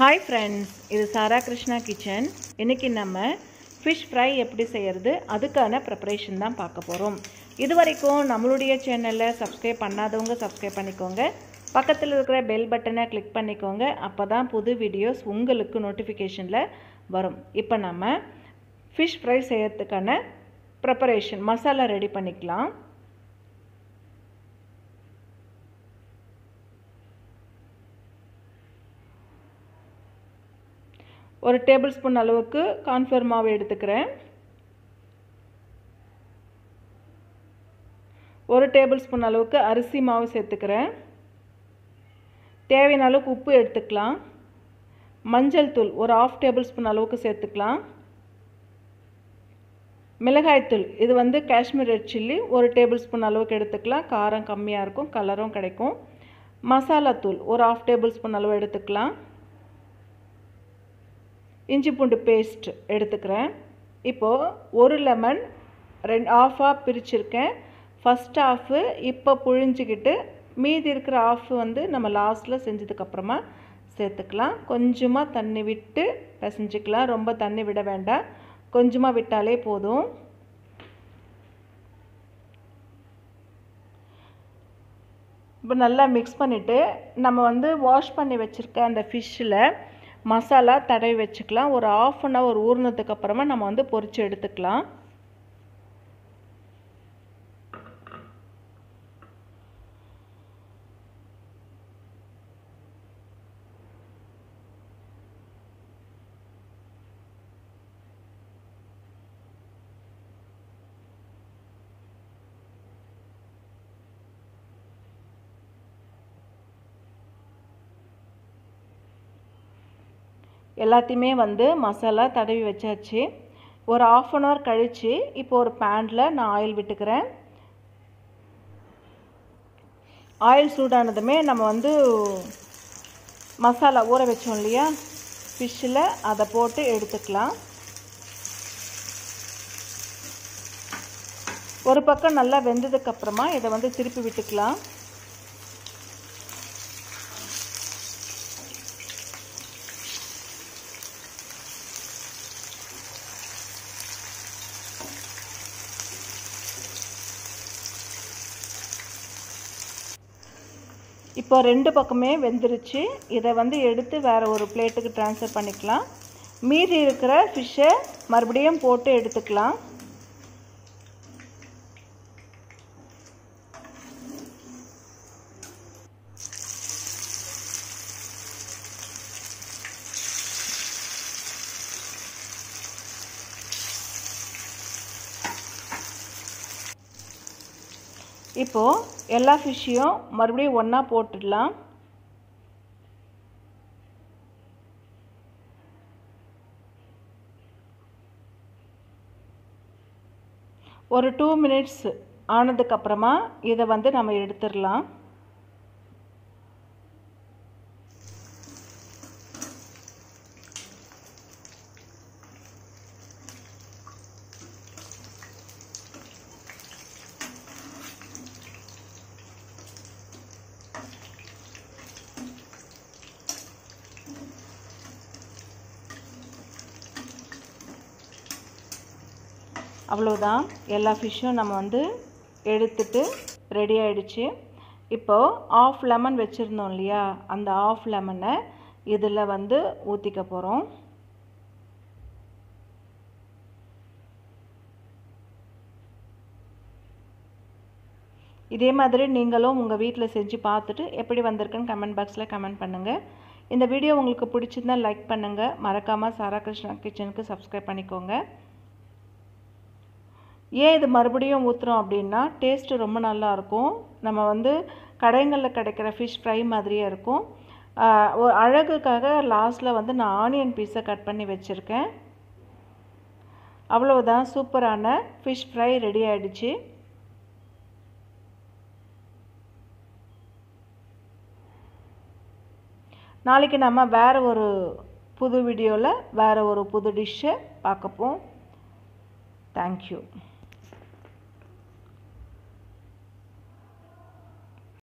Hi friends இது சாரா Krishna kitchen. இன்றைக்கி நம்ம ஃபிஷ் ஃப்ரை எப்படி செய்கிறது அதுக்கான ப்ரிப்பரேஷன் தான் பார்க்க போகிறோம் இது வரைக்கும் நம்மளுடைய சேனலில் சப்ஸ்கிரைப் பண்ணாதவங்க சப்ஸ்கிரைப் பண்ணிக்கோங்க. பக்கத்தில் இருக்கிற பெல் பட்டனை கிளிக் பண்ணிக்கோங்க. அப்போ தான் புது வீடியோஸ் உங்களுக்கு நோட்டிஃபிகேஷனில் வரும். இப்போ நம்ம ஃபிஷ் ஃப்ரை செய்யறதுக்கான ப்ரிப்பரேஷன் மசாலா ரெடி பண்ணிக்கலாம். ஒரு டேபிள் ஸ்பூன் அளவுக்கு கார்ன்ஃப்ளவர் மாவு எடுத்துக்கிறேன். ஒரு டேபிள் ஸ்பூன் அளவுக்கு அரிசி மாவு சேர்த்துக்கிறேன். தேவையான அளவுக்கு உப்பு எடுத்துக்கலாம். மஞ்சள் தூள் ஒரு ஆஃப் டேபிள் ஸ்பூன் அளவுக்கு சேர்த்துக்கலாம். மிளகாய்த்தூள் இது வந்து காஷ்மீர் ரெட் சில்லி ஒரு டேபிள் ஸ்பூன் அளவுக்கு எடுத்துக்கலாம். காரம் கம்மியாக இருக்கும் கலரும் கிடைக்கும். மசாலா தூள் ஒரு ஆஃப் டேபிள் ஸ்பூன் அளவு எடுத்துக்கலாம். இஞ்சி பூண்டு பேஸ்ட் எடுத்துக்கிறேன். இப்போது ஒரு லெமன் ரெண்டு ஆஃபாக பிரிச்சுருக்கேன். ஃபஸ்ட் ஆஃபு இப்போ புழிஞ்சிக்கிட்டு மீதி இருக்கிற ஆஃப் வந்து நம்ம லாஸ்ட்டில் செஞ்சதுக்கப்புறமா சேர்த்துக்கலாம். கொஞ்சமாக தண்ணி விட்டு பிசைஞ்சிக்கலாம். ரொம்ப தண்ணி விட வேண்டாம். கொஞ்சமாக விட்டாலே போதும். இப்போ நல்லா மிக்ஸ் பண்ணிவிட்டு நம்ம வந்து வாஷ் பண்ணி வச்சுருக்க அந்த ஃபிஷ்ஷில் மசாலா தடவி வச்சுக்கலாம். ஒரு ஆஃப் அன் ஹவர் ஊறினதுக்கு அப்புறமா நம்ம வந்து பொரித்து எடுத்துக்கலாம். எல்லாத்தையுமே வந்து மசாலா தடவி வச்சாச்சு. ஒரு ஆஃப் அன் ஹவர் கழித்து இப்போ ஒரு பேனில் நான் ஆயில் விட்டுக்கிறேன். ஆயில் சூடானதுமே நம்ம வந்து மசாலா ஊற வச்சோம் இல்லையா? ஃபிஷ்ஷில் அதை போட்டு எடுத்துக்கலாம். ஒரு பக்கம் நல்லா வெந்ததுக்கப்புறமா இதை வந்து திருப்பி விட்டுக்கலாம். இப்போ ரெண்டு பக்கமே வெந்துருச்சு. இதை வந்து எடுத்து வேறு ஒரு பிளேட்டுக்கு ட்ரான்ஸ்ஃபர் பண்ணிக்கலாம். மீதி இருக்கிற ஃபிஷ்ஷை மறுபடியும் போட்டு எடுத்துக்கலாம். இப்போது எல்லா ஃபிஷ்ஷையும் மறுபடியும் ஒன்றா போட்டுடலாம். ஒரு டூ மினிட்ஸ் ஆனதுக்கப்புறமா இதை வந்து நம்ம எடுத்துடலாம். அவ்வளோதான் எல்லா ஃபிஷ்ஷும் நம்ம வந்து எடுத்துட்டு ரெடி ஆகிடுச்சு இப்போது ஆஃப் லெமன் வச்சுருந்தோம் இல்லையா? அந்த ஆஃப் லெமனை இதில் வந்து ஊற்றிக்க போகிறோம் இதே மாதிரி நீங்களும் உங்கள் வீட்டில் செஞ்சு பார்த்துட்டு எப்படி வந்திருக்குன்னு கமெண்ட் பாக்ஸில் கமெண்ட் பண்ணுங்கள் இந்த வீடியோ உங்களுக்கு பிடிச்சிருந்தால் லைக் பண்ணுங்கள் மறக்காமல் சாரா கிருஷ்ணா கிச்சனுக்கு சப்ஸ்கிரைப் பண்ணிக்கோங்க. ஏன் இது மறுபடியும் ஊற்றுறோம் அப்படின்னா டேஸ்ட்டு ரொம்ப நல்லாயிருக்கும் நம்ம வந்து கடைங்களில் கிடைக்கிற ஃபிஷ் ஃப்ரை மாதிரியே இருக்கும். ஒரு அழகுக்காக லாஸ்ட்டில் வந்து நான் ஆனியன் பீஸை கட் பண்ணி வச்சுருக்கேன். அவ்வளோதான் சூப்பரான ஃபிஷ் ஃப்ரை ரெடி ஆகிடுச்சு நாளைக்கு நம்ம வேறு ஒரு புது வீடியோவில் வேறு ஒரு புது டிஷ்ஷை பார்க்கப்போம் தேங்க்யூ